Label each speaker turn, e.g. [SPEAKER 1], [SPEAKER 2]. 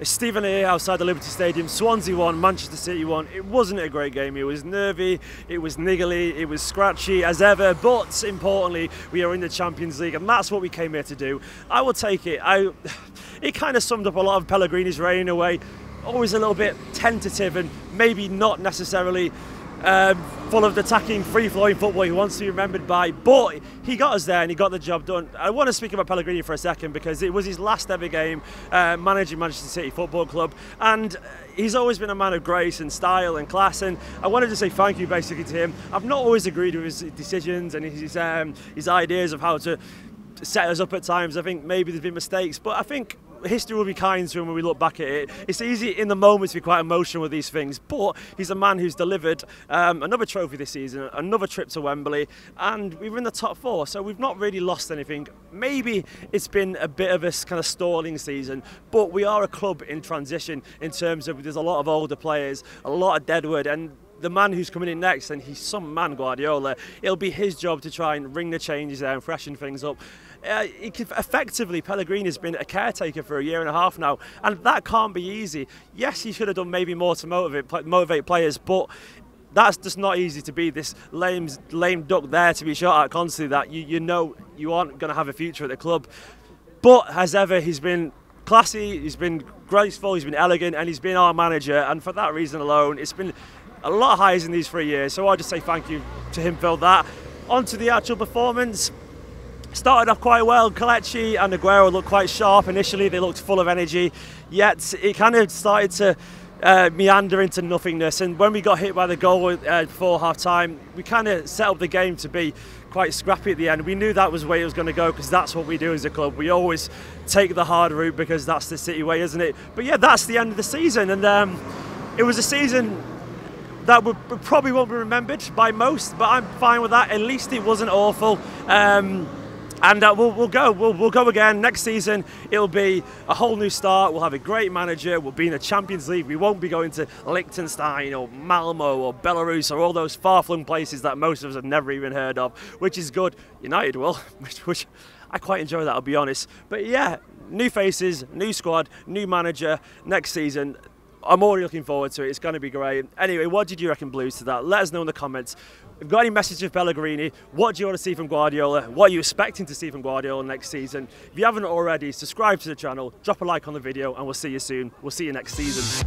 [SPEAKER 1] It's Stephen here outside the Liberty Stadium. Swansea one, Manchester City one. It wasn't a great game. It was nervy, it was niggly, it was scratchy as ever. But importantly, we are in the Champions League, and that's what we came here to do. I will take it. I, it kind of summed up a lot of Pellegrini's reign away. Always a little bit tentative and maybe not necessarily um, full of attacking, free-flowing football he wants to be remembered by. But he got us there and he got the job done. I want to speak about Pellegrini for a second because it was his last ever game uh, managing Manchester City Football Club, and he's always been a man of grace and style and class. And I wanted to say thank you basically to him. I've not always agreed with his decisions and his um, his ideas of how to set us up at times. I think maybe there's been mistakes, but I think history will be kind to him when we look back at it. It's easy in the moment to be quite emotional with these things, but he's a man who's delivered um, another trophy this season, another trip to Wembley, and we were in the top four, so we've not really lost anything. Maybe it's been a bit of a kind of stalling season, but we are a club in transition in terms of there's a lot of older players, a lot of deadwood, and the man who's coming in next, and he's some man, Guardiola, it'll be his job to try and ring the changes there and freshen things up. Uh, effectively, Pellegrini has been a caretaker for a year and a half now, and that can't be easy. Yes, he should have done maybe more to motivate, motivate players, but that's just not easy to be this lame, lame duck there to be shot at constantly that you, you know you aren't going to have a future at the club. But as ever, he's been classy, he's been graceful, he's been elegant, and he's been our manager. And for that reason alone, it's been a lot of highs in these three years. So I just say thank you to him for that. On to the actual performance. Started off quite well. Kelechi and Aguero looked quite sharp initially. They looked full of energy. Yet it kind of started to uh, meander into nothingness. And when we got hit by the goal uh, before half time, we kind of set up the game to be quite scrappy at the end. We knew that was way it was going to go because that's what we do as a club. We always take the hard route because that's the City way, isn't it? But yeah, that's the end of the season. And um, it was a season that would, probably won't be remembered by most, but I'm fine with that. At least it wasn't awful. Um, and uh, we'll, we'll go. We'll, we'll go again next season. It'll be a whole new start. We'll have a great manager. We'll be in the Champions League. We won't be going to Liechtenstein or Malmo or Belarus or all those far-flung places that most of us have never even heard of, which is good. United will, which, which I quite enjoy that. I'll be honest. But yeah, new faces, new squad, new manager next season. I'm already looking forward to it. It's going to be great. Anyway, what did you reckon, Blues, to that? Let us know in the comments. If you've got any message of Pellegrini, what do you want to see from Guardiola? What are you expecting to see from Guardiola next season? If you haven't already, subscribe to the channel, drop a like on the video, and we'll see you soon. We'll see you next season.